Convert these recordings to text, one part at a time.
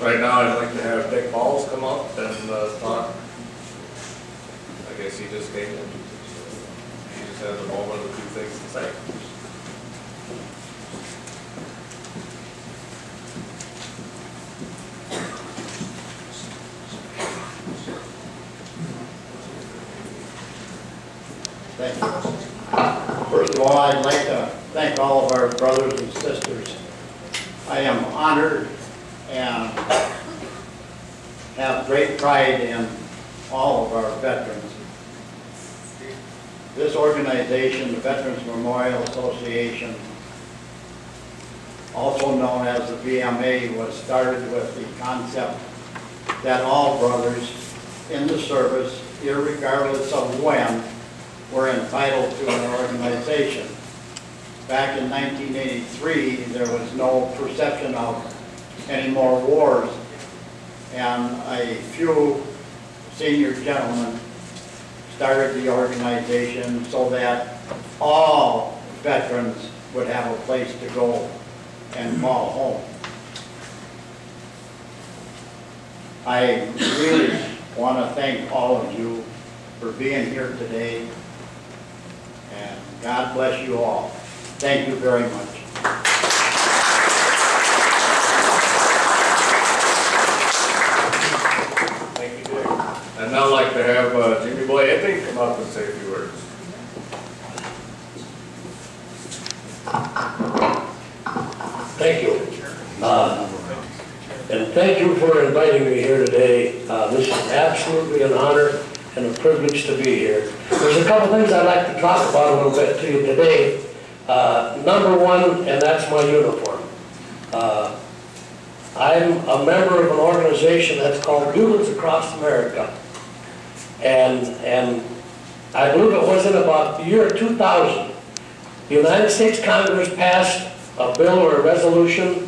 Right now, I'd like to have Dick Baltz come up and uh, talk. I guess he just came in. He just has a moment or two things to say. Thank you. First of all, I'd like to thank all of our brothers and sisters. I am honored and have great pride in all of our veterans. This organization, the Veterans Memorial Association, also known as the VMA, was started with the concept that all brothers in the service, irregardless of when, were entitled to an organization. Back in 1983, there was no perception of any more wars, and a few senior gentlemen started the organization so that all veterans would have a place to go and call home. I really want to thank all of you for being here today, and God bless you all. Thank you very much. Thank you, Dick. I'd now like to have Jimmy Boy Edming come up and say a few words. Thank you. Uh, And thank you for inviting me here today. Uh, This is absolutely an honor and a privilege to be here. There's a couple things I'd like to talk about a little bit to you today. Uh, Number one, and that's my uniform. Uh, I'm a member of an organization that's called Bugles Across America. And, and I believe it was in about the year 2000, the United States Congress passed a bill or a resolution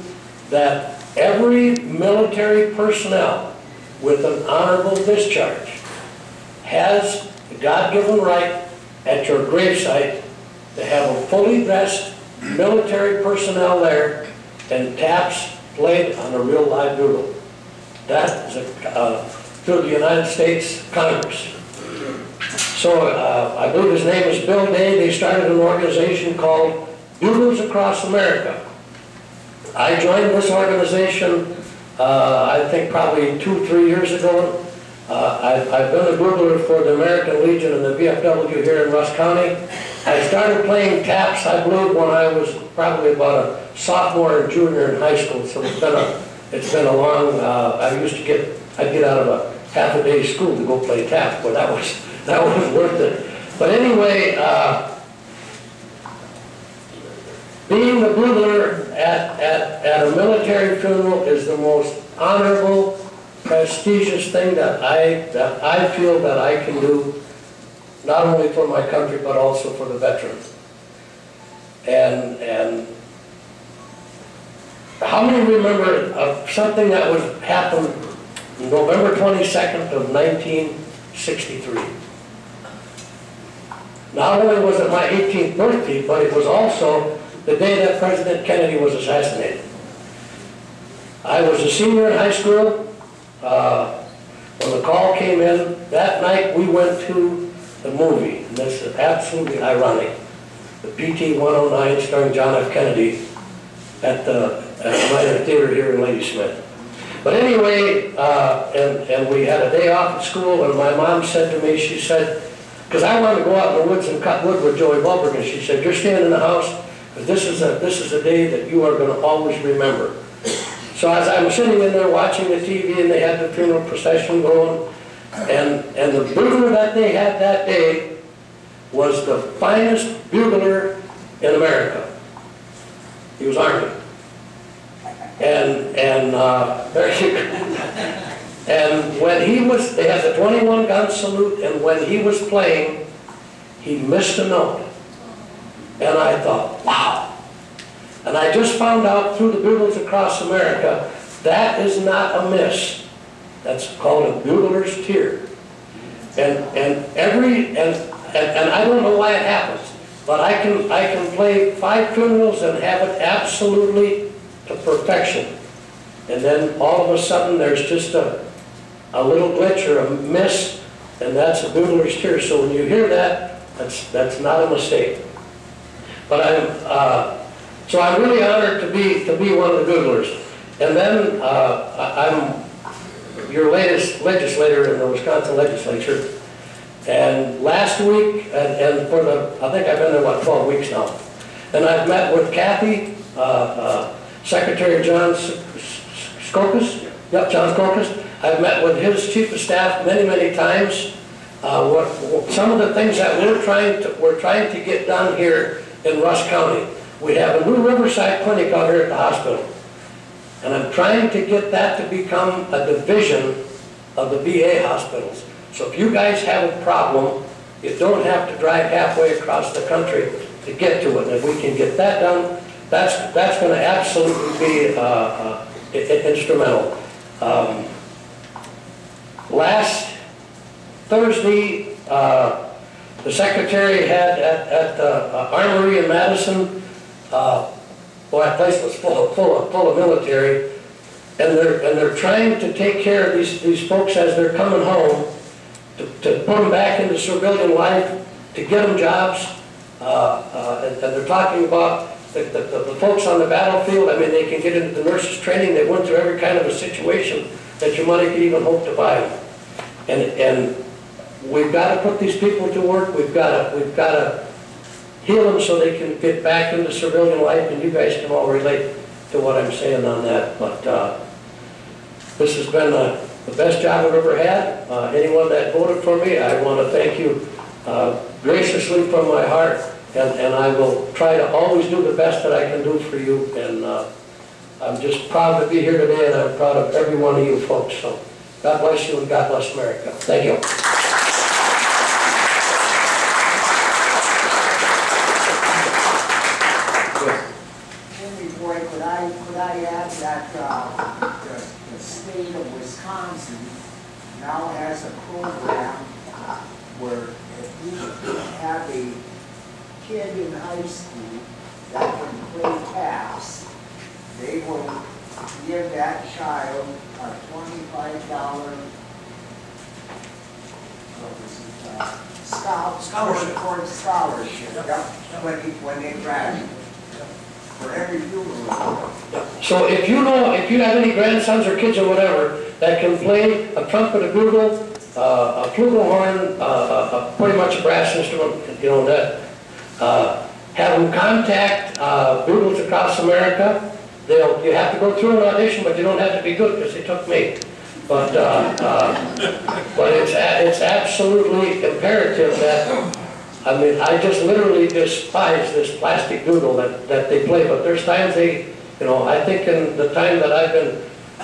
that every military personnel with an honorable discharge has the God-given right at your gravesite to have a fully dressed military personnel there and taps played on a real live bugle. That is a, uh, through the United States Congress. So uh, I believe his name is Bill Day. They started an organization called Bugles Across America. I joined this organization, uh, I think probably two, three years ago. Uh, I've, I've been a bugler for the American Legion and the VFW here in Rusk County. I started playing taps, I believe, when I was probably about a sophomore or junior in high school. So it's been a, it's been a long, uh, I used to get, I'd get out of a half a day school to go play tap, but that was, that was worth it. But anyway, uh, being the bugler at, at, at a military funeral is the most honorable, prestigious thing that I, that I feel that I can do, not only for my country, but also for the veterans. And, and how many remember of something that was, happened November 22nd of 1963? Not only was it my 18th birthday, but it was also the day that President Kennedy was assassinated. I was a senior in high school. Uh, when the call came in, that night we went to the movie, and this is absolutely ironic. The PT 109 starring John F. Kennedy at the, at the Theater here in Ladysmith. But anyway, uh, and, and we had a day off at school, and my mom said to me, she said, because I wanted to go out in the woods and cut wood with Joey Bulberg, and she said, you're staying in the house, because this is a, this is a day that you are going to always remember. So as I was sitting in there watching the TV, and they had the funeral procession going, and, and the bugler that they had that day was the finest bugler in America. He was Army. And, and, uh, there you. And when he was, they had the 21 gun salute, and when he was playing, he missed a note. And I thought, wow. And I just found out through the Bugles across America, that is not a miss. That's called a bugler's tear. And, and every, and, and, and I don't know why it happens, but I can, I can play five funerals and have it absolutely to perfection. and then all of a sudden, there's just a, a little glitch or a miss, and that's a bugler's tear. So when you hear that, that's, that's not a mistake. But I'm, uh, so I'm really honored to be, to be one of the buglers. And then, uh, I'm your latest legislator in the Wisconsin legislature. And last week, and, and for the, I think I've been there, what, 12 weeks now. And I've met with Kathy, uh, uh, Secretary John S- S- Scocos, yep, John Scocos. I've met with his chief of staff many, many times. Uh, what, what- some of the things that we're trying to, we're trying to get done here in Rusk County. We have a new Riverside Clinic out here at the hospital. And I'm trying to get that to become a division of the VA hospitals. So if you guys have a problem, you don't have to drive halfway across the country to get to it. And if we can get that done, that's, that's gonna absolutely be, uh, uh, instrumental. Um, Last Thursday, uh, the secretary had at, at the uh, Armory in Madison, uh, boy, that place was full of, full of, full of military. And they're, and they're trying to take care of these, these folks as they're coming home, to, to put them back into civilian life, to get them jobs. Uh, uh, and, and they're talking about the, the, the folks on the battlefield, I mean, they can get into the nurses' training, they went through every kind of a situation that your money could even hope to buy. And, and we've got to put these people to work, we've got to, we've got to heal them so they can get back into civilian life, and you guys can all relate to what I'm saying on that, but, uh, this has been uh, the best job I've ever had. Uh, Anyone that voted for me, I want to thank you uh, graciously from my heart, and and I will try to always do the best that I can do for you, and uh, I'm just proud to be here today, and I'm proud of every one of you folks, so God bless you and God bless America. Thank you. Now has a program where if you have a kid in high school that can play taps, they will give that child a twenty-five dollar, what it, uh, Scholarship. For a scholarship, yep, when they, when they graduate. For every funeral. So if you know, if you have any grandsons or kids or whatever that can play a trumpet, a bugle, uh, a flugelhorn, uh, uh, uh, pretty much a brass instrument, you know, that, uh, have them contact uh, bugles across America. They'll, you have to go through an audition, but you don't have to be good because they took me. But, uh, uh, but it's, it's absolutely imperative that I mean, I just literally despise this plastic bugle that, that they play, but there's times they, you know, I think in the time that I've been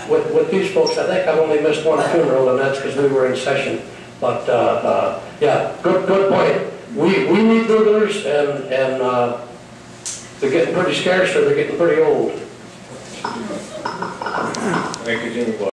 with, with these folks, I think I've only missed one funeral, and that's because we were in session. But, uh, uh, yeah, good, good point. We, we need buglers, and, and, uh, they're getting pretty scarce, or they're getting pretty old. Thank you, Jimmy.